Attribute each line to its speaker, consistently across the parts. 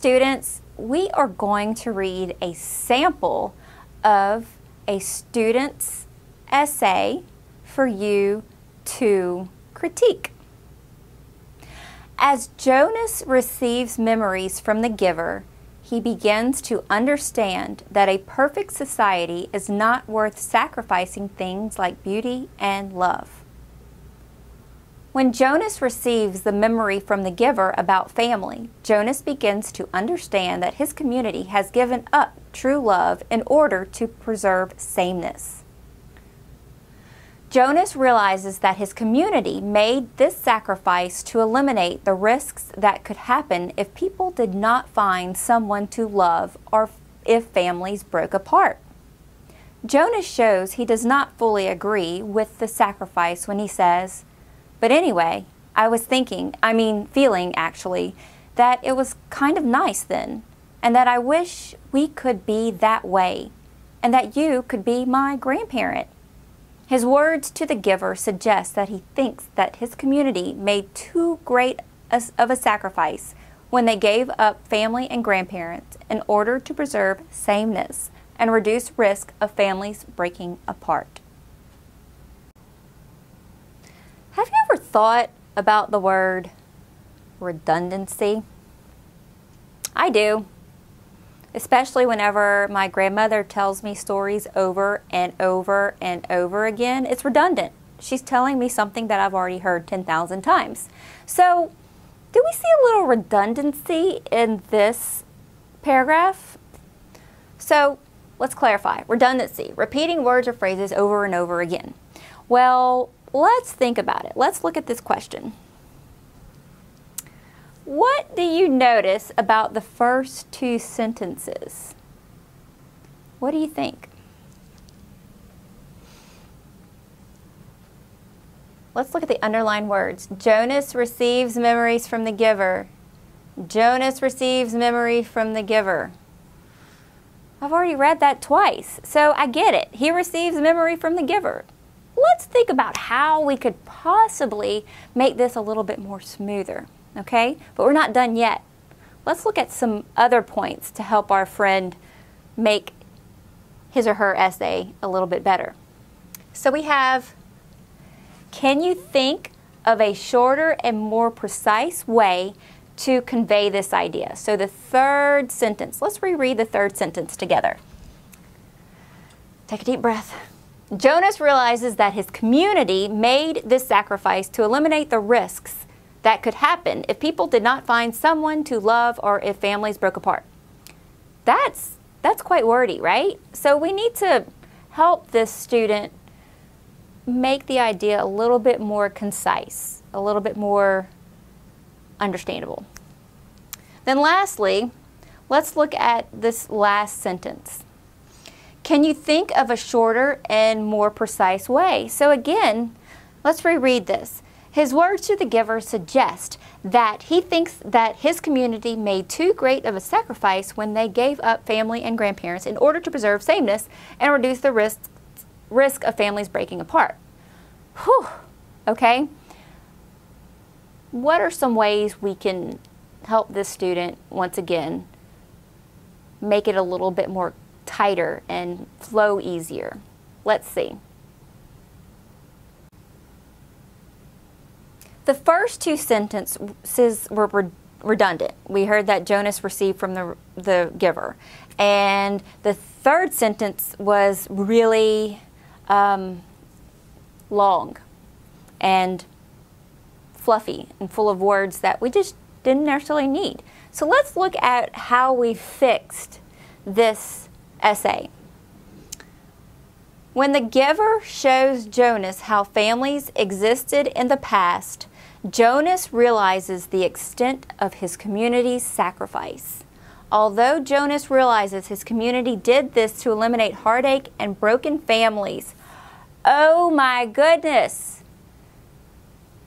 Speaker 1: students, we are going to read a sample of a student's essay for you to critique. As Jonas receives memories from the giver, he begins to understand that a perfect society is not worth sacrificing things like beauty and love. When Jonas receives the memory from the giver about family, Jonas begins to understand that his community has given up true love in order to preserve sameness. Jonas realizes that his community made this sacrifice to eliminate the risks that could happen if people did not find someone to love or if families broke apart. Jonas shows he does not fully agree with the sacrifice when he says, But anyway, I was thinking, I mean, feeling actually, that it was kind of nice then, and that I wish we could be that way, and that you could be my grandparent. His words to the giver suggest that he thinks that his community made too great of a sacrifice when they gave up family and grandparents in order to preserve sameness and reduce risk of families breaking apart. Have you ever thought about the word redundancy? I do especially whenever my grandmother tells me stories over and over and over again. It's redundant. She's telling me something that I've already heard 10,000 times. So, do we see a little redundancy in this paragraph? So, let's clarify. Redundancy, repeating words or phrases over and over again. Well, let's think about it. Let's look at this question. What do you notice about the first two sentences? What do you think? Let's look at the underlined words. Jonas receives memories from the giver. Jonas receives memory from the giver. I've already read that twice, so I get it. He receives memory from the giver. Let's think about how we could possibly make this a little bit more smoother okay? But we're not done yet. Let's look at some other points to help our friend make his or her essay a little bit better. So we have, can you think of a shorter and more precise way to convey this idea? So the third sentence, let's reread the third sentence together. Take a deep breath. Jonas realizes that his community made this sacrifice to eliminate the risks that could happen if people did not find someone to love or if families broke apart. That's, that's quite wordy, right? So we need to help this student make the idea a little bit more concise, a little bit more understandable. Then lastly, let's look at this last sentence. Can you think of a shorter and more precise way? So again, let's reread this. His words to the giver suggest that he thinks that his community made too great of a sacrifice when they gave up family and grandparents in order to preserve sameness and reduce the risk, risk of families breaking apart. Whew, okay? What are some ways we can help this student, once again, make it a little bit more tighter and flow easier? Let's see. The first two sentences were redundant. We heard that Jonas received from the, the giver. And the third sentence was really um, long and fluffy and full of words that we just didn't necessarily need. So let's look at how we fixed this essay. When the giver shows Jonas how families existed in the past, Jonas realizes the extent of his community's sacrifice. Although Jonas realizes his community did this to eliminate heartache and broken families, oh my goodness,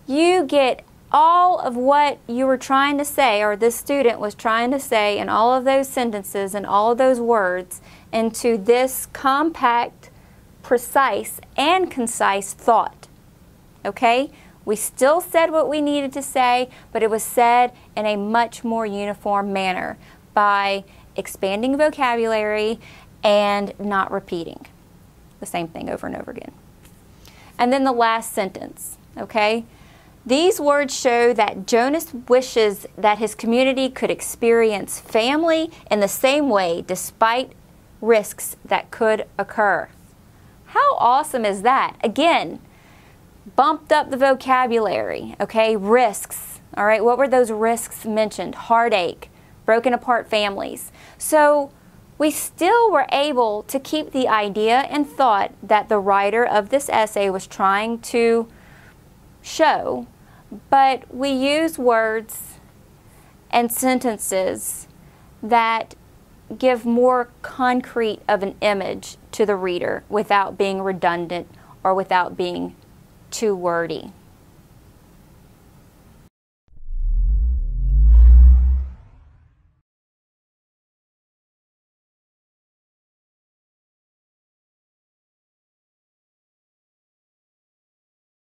Speaker 1: you get all of what you were trying to say, or this student was trying to say, in all of those sentences and all of those words into this compact, precise, and concise thought. Okay? We still said what we needed to say, but it was said in a much more uniform manner. by expanding vocabulary and not repeating the same thing over and over again. And then the last sentence, okay? These words show that Jonas wishes that his community could experience family in the same way despite risks that could occur. How awesome is that? Again, bumped up the vocabulary, okay? Risks, all right? What were those risks mentioned? Heartache, broken apart families. So we still were able to keep the idea and thought that the writer of this essay was trying to show, but we use words and sentences that give more concrete of an image to the reader without being redundant or without being too wordy.